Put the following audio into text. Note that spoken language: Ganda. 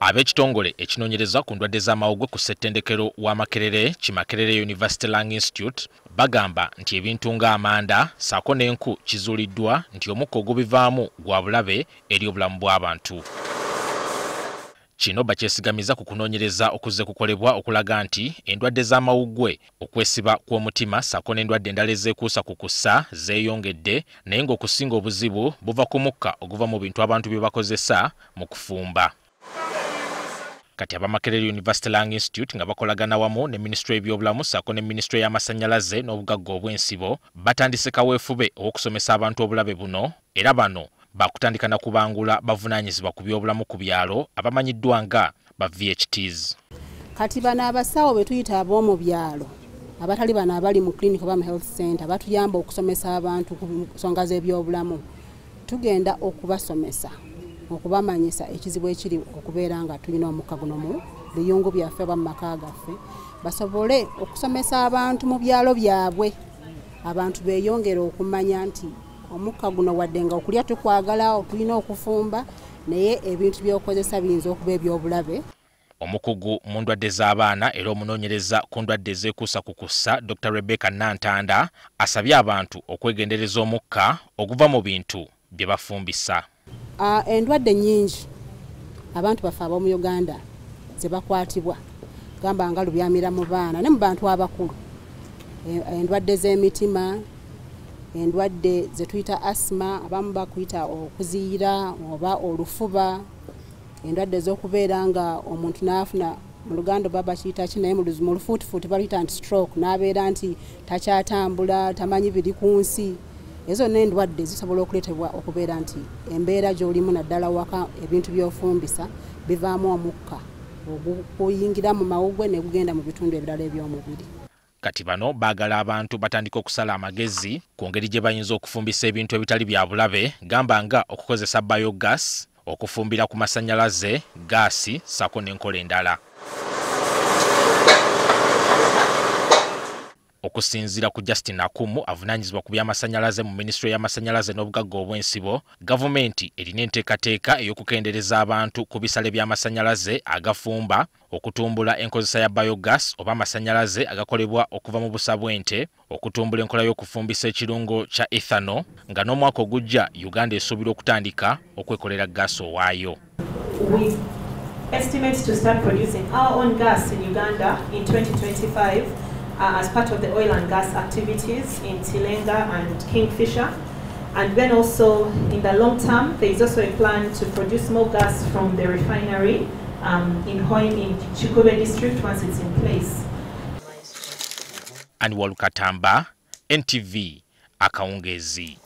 ab'ekitongole ekinoonyereza ku ndwadde z'amawugwe ku ssettendekero wa makerere kimakerere university lung institute bagamba nti ebintu ng'amanda saako n'enku kizuuliddwa nti omukka ogubivaamu gwa bulabe eri obulamu bw'abantu kino bakyesigamiza ku kunoonyereza okuzze kukolebwa okulaga nti endwadde z'amawuggwe okwesiba kw'omutima saako n'endwadde endala ezeekuusa ku kussa zeeyongedde naye ng'okusinga obuzibu buva ku mukka oguva mu bintu abantu bye bakozesa mu kufumba kati abamakerere university lung institute nga bakolagana wamu ne minisitule y'ebyobulamu saako ne minisitule y'amasannyalaze n'obugagga obw'ensibo batandise kaweefube ow'okusomesa abantu obulabe buno. Era bano bakutandika na kubangula bavunaanyizibwa ku byobulamu ku byalo abamanyiddwa nga ba vhts kati bano abasawo be tuyita ab'omu byalo abatali bano abali mu clinic oba mu health center batuyamba okusomesa abantu ku nsonga z'ebyobulamu. Tugenda okubasomesa okubamanyisa ekizibu ekiri okubeera nga tulina omukka guno mu biyungu byaffe oba mu maka gaffe basobole okusomesa abantu mu byalo byabwe. Abantu beeyongere okumanya nti omukka guno wadde nga okulya tukwagala tulina okufumba naye ebintu byokozesa biyinza okuba ebyobulabe. Omukugu mu ndwadde z'abaana era omunoonyereza ku ndwadde ezeekuusa ku kussa dr rebecca nantanda asabye abantu okwegendereza omukka oguva mu bintu bye bafumbisa endwadde nyingi abantu baffe ab'omu uganda ze bakwatibwa. Gamba nga lubyamira mu baana ne mu bantu abakulu. Endwadde z'emitima endwadde zetuyita asima abamu bakuyita okuziira oba olufuba endwadde ez'okubeera nga omuntu n'afuna mu luganda oba bakiyita ki naye mu lufuutifuuti baluyita nti stroke n'abeera nti takyatambula tamanyi biri ku nsi ezo n'endwadde zisobola okuleetebwa okubeera nti embeera gy'olimu naddala waka ebintu by'ofumbisa bivaamu omukka oguyingira mu mawugwe ne gugenda mu bitundu ebirala eby'omubiri. Kati bano baagala abantu batandika okusala amagezi ku ngeri gye bayinza okufumbisa ebintu ebitali bya bulabe. Gamba nga okukozesa biogas okufumbira ku masannyalaze gaasi ssaako n'enkola endala okusinziira ku justin akumu avunaanyizibwa ku byamasannyalaze mu minisitule y'amasannyalaze n'obugagga obw'ensibo gavumenti erina enteekateeka ey'okukendereza abantu ku bisale by'amasannyalaze agafumba okutumbula enkozesa ya biogas oba amasannyalaze agakolebwa okuva mu busa bw'ente okutumbula enkola y'okufumbisa ekirungo kya ethano nga n'omwaka ogujja uganda esuubira okutandika okwekolera gaasi owaayo. Estimate to start producing our own gas in Uganda in 2025 uh, as part of the oil and gas activities in Tilenga and Kingfisher. And then also in the long term, there is also a plan to produce more gas from the refinery um, in Hoim in Chikube district once it's in place. And Katamba, NTV, Akawungezi.